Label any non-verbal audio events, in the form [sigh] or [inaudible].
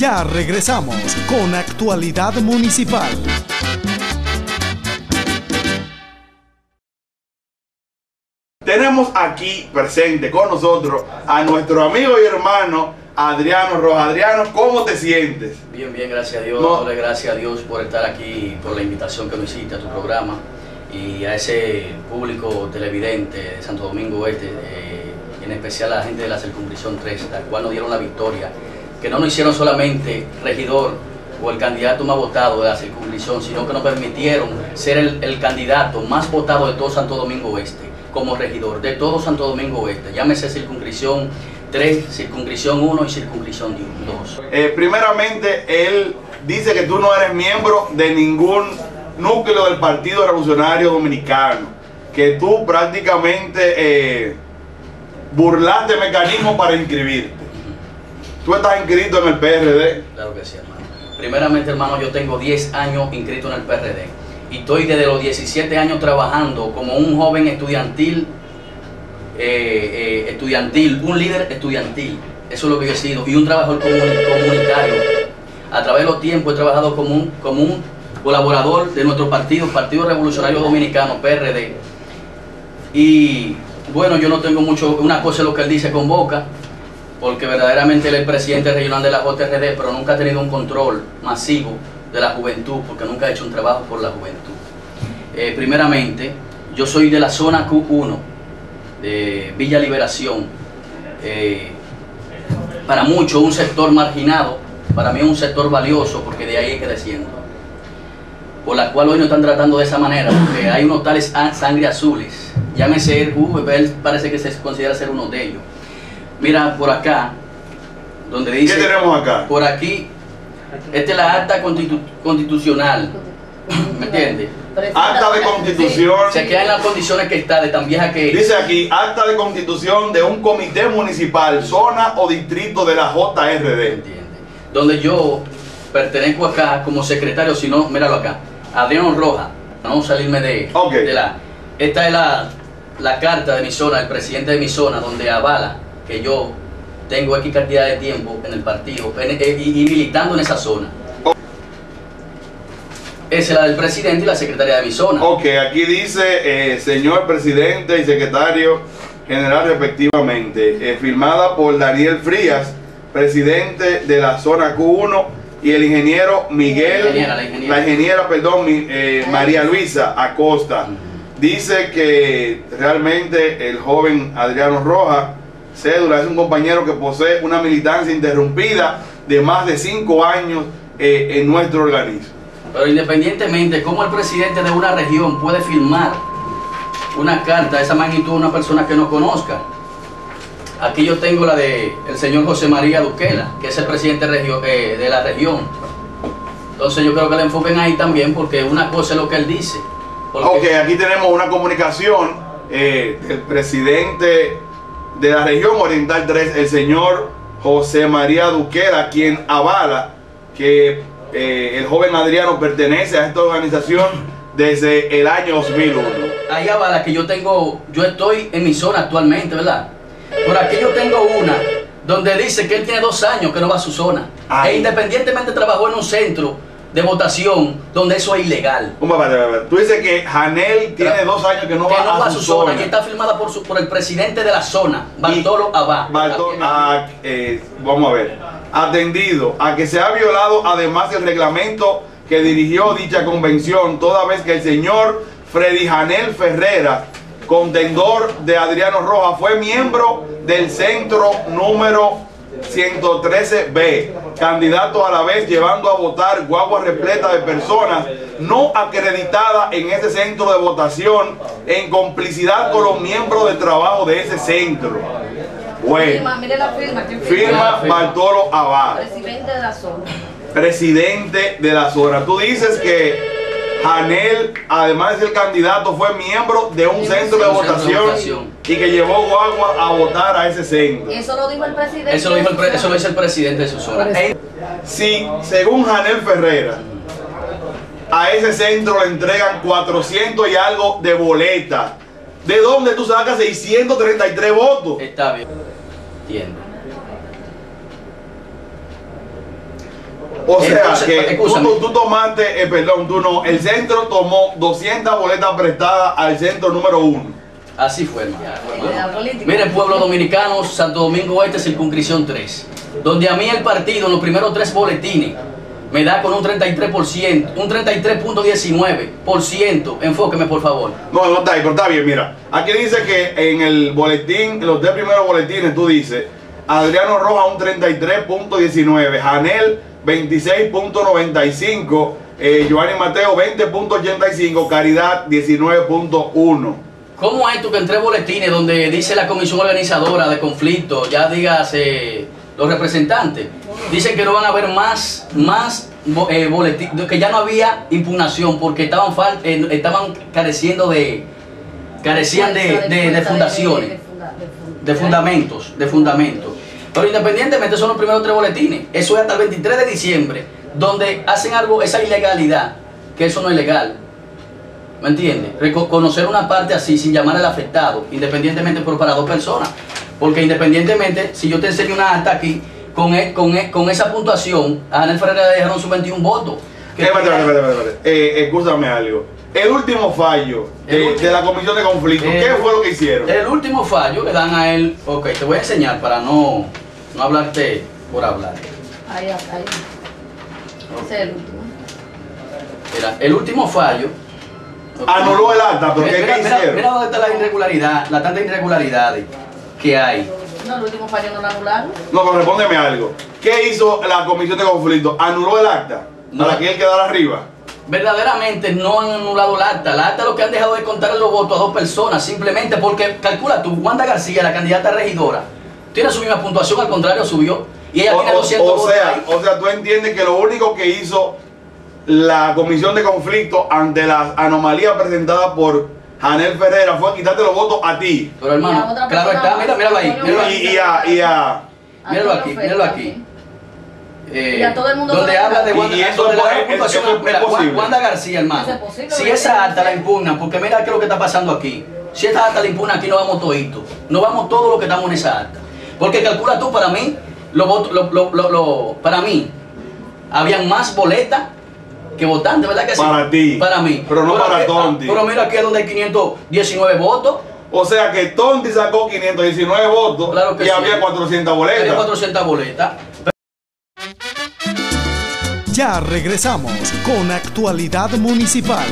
Ya regresamos con Actualidad Municipal. Tenemos aquí presente con nosotros a nuestro amigo y hermano Adriano Rojas. Adriano, ¿cómo te sientes? Bien, bien, gracias a Dios. No. Doble gracias a Dios por estar aquí, por la invitación que me hiciste a tu programa y a ese público televidente de Santo Domingo Este, eh, en especial a la gente de la Circunscripción 3, la cual nos dieron la victoria, que no nos hicieron solamente regidor o el candidato más votado de la circunscripción, sino que nos permitieron ser el, candidato más votado de todo Santo Domingo Oeste, como regidor de todo Santo Domingo Oeste. Llámese circunscripción 3, circunscripción 1 y circunscripción 2. Eh, primeramente, él dice que tú no eres miembro de ningún núcleo del Partido Revolucionario Dominicano, que tú prácticamente eh, burlaste mecanismos para inscribirte. Tú estás inscrito en el PRD. Claro que sí, hermano. Primeramente, hermano, yo tengo 10 años inscrito en el PRD y estoy desde los 17 años trabajando como un joven estudiantil, eh, eh, estudiantil, un líder estudiantil. Eso es lo que yo he sido. Y un trabajador comuni- comunitario. A través de los tiempos he trabajado como un, como un colaborador de nuestro partido, Partido Revolucionario Dominicano, PRD. Y bueno, yo no tengo mucho, una cosa es lo que él dice con boca, porque verdaderamente él es presidente regional de la JRD, pero nunca ha tenido un control masivo de la juventud, porque nunca ha hecho un trabajo por la juventud. Eh, primeramente, yo soy de la zona Q1, de Villa Liberación. Eh, para muchos un sector marginado, para mí es un sector valioso, porque de ahí es que desciendo. Por la cual hoy no están tratando de esa manera, porque hay unos tales sangre azules. Llámese uh, él parece que se considera ser uno de ellos. Mira, por acá, donde ¿Qué dice... tenemos acá? Por aquí, esta es la acta constitu- constitucional, [laughs] ¿me entiendes? Acta de constitución. Se queda en las condiciones que está, de tan vieja que es. Dice aquí, acta de constitución de un comité municipal, zona o distrito de la JRD. ¿entiendes? Donde yo pertenezco acá como secretario, si no, míralo acá, Adriano Rojas, para no salirme de, Ok. de la... Esta es la, la carta de mi zona, el presidente de mi zona, donde avala que yo tengo X cantidad de tiempo en el partido en- eh, y, y militando en esa zona. Esa es la del presidente y la secretaria de mi zona. Ok, aquí dice eh, señor presidente y secretario general respectivamente, eh, firmada por Daniel Frías, presidente de la zona Q1 y el ingeniero Miguel, La ingeniera, la ingeniera. la ingeniera, perdón, mi- eh, María Luisa Acosta. Dice que realmente el joven Adriano Rojas, cédula, es un compañero que posee una militancia interrumpida de más de cinco años eh, en nuestro organismo. Pero independientemente, ¿cómo el presidente de una región puede firmar una carta de esa magnitud a una persona que no conozca? Aquí yo tengo la de el señor José María Duquela, que es el presidente eh, de la región. Entonces yo creo que le enfoquen ahí también, porque una cosa es lo que él dice. Porque- Ok, aquí tenemos una comunicación eh, del presidente de la región Oriental 3, el señor José María Duquera, quien avala que eh, el joven Adriano pertenece a esta organización desde el año 2001. ahí avala que yo tengo, yo estoy en mi zona actualmente, ¿verdad? Por aquí yo tengo una donde dice que él tiene dos años que no va a su zona. Ay. E independientemente trabajó en un centro de votación donde eso es ilegal. Un papá, Tú dices que Janel tiene dos años que no que va, no va a su zona. y está firmada por, su, por el presidente de la zona, Bartolo Abá. Bartol- Aquí en- a- eh, vamos a ver. Atendido a que se ha violado además el reglamento que dirigió dicha convención, toda vez que el señor Freddy Janel Ferrera, contendor de Adriano Rojas, fue miembro del centro número 113B, candidato a la vez llevando a votar guagua repleta de personas no acreditadas en ese centro de votación en complicidad con los miembros de trabajo de ese centro. Bueno, Firma, mire la firma. ¿quién firma Bartolo Abad, Presidente de la zona. presidente de la zona. Tú dices que Janel, además de ser candidato, fue miembro de un centro de votación. Y que llevó guagua a votar a ese centro. Eso lo dijo el presidente. Eso lo, dijo el, pre- eso lo dice el presidente de su zona. Él- Si, según Janel Ferrera, a ese centro le entregan 400 y algo de boleta, ¿de dónde tú sacas 633 votos? está bien. Entiendo. O sea Entonces, que tú, tú- tú tomaste, eh, perdón, tú no, el centro tomó 200 boletas prestadas al centro número uno. Así fue, hermano. Miren, pueblo dominicano, Santo Domingo Este, circunscripción 3. Donde a mí el partido, en los primeros tres boletines, me da con un 33%, un 33.19%. Enfóqueme, por favor. No, no está ahí, pero está bien, mira. Aquí dice que en el boletín, en los tres primeros boletines, tú dices, Adriano Roja un 33.19, Janel 26.95, eh, Giovanni Mateo 20.85, Caridad 19.1. ¿Cómo es tú que en tres boletines donde dice la comisión organizadora de conflicto, ya digas eh, los representantes, dicen que no van a haber más, más eh, boletines, que ya no había impugnación porque estaban, eh, estaban careciendo de, carecían de, de- de fundaciones, de fundamentos, de fundamentos. Pero independientemente son los primeros tres boletines, eso es hasta el 23 de diciembre, donde hacen algo, esa ilegalidad, que eso no es legal. ¿Me entiendes? Reconocer una parte así sin llamar al afectado, independientemente por para dos personas. Porque independientemente, si yo te enseño una acta aquí, con, e- con, e- con esa puntuación, a Anel Ferreira le dejaron sus 21 votos. Espérate, espérate, espérate, espérate. Eh, escúchame algo. El último fallo El de, último. de la comisión de conflicto, El- ¿qué fue lo que hicieron? El último fallo le dan a él, ok, te voy a enseñar para no, no hablarte por hablar. Ahí, ahí. Ese es el último. Mira, el último fallo. Anuló el acta, pero ¿qué, Mira, qué mira, hicieron? mira dónde está la irregularidad, la tanta irregularidades que hay. No, el último fallo no lo anularon. No, pero respóndeme algo. ¿Qué hizo la comisión de conflicto? ¿Anuló el acta? No. Para que él quedara arriba. verdaderamente no han anulado el acta. El acta lo que han dejado de contar los votos a dos personas, simplemente porque, calcula tú, Wanda García, la candidata a regidora, tiene su misma puntuación, al contrario, subió. Y ella O, tiene o- 200 o votos sea, ahí. o sea, tú entiendes que lo único que hizo la comisión de conflicto ante las anomalías presentadas por Janel Ferreira fue quitarte los votos a ti. Pero a hermano, claro está, mira, míralo ahí, míralo Y, ahí. y a, y a- Míralo aquí, míralo aquí. Eh, Y a todo el mundo donde habla de. Wanda, Y eso donde es eso es mira, posible. Wanda García, hermano. Eso es posible, si esa acta la dice. impugnan, porque mira qué es lo que está pasando aquí. Si esta acta la impugnan, aquí no vamos toditos. No vamos todos los que estamos en esa acta. Porque calcula tú, para mí, lo- lo- para mí, habían más boletas que votantes, ¿verdad que sí? Para ti. Para mí. Pero no para aquí- Tonti. Pero mira aquí es donde hay 519 votos. o sea que Tonti sacó 519 votos Claro que y sí. había 400 Había boletas. 400 boletas. Ya regresamos con Actualidad Municipal.